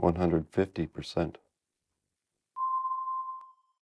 150%.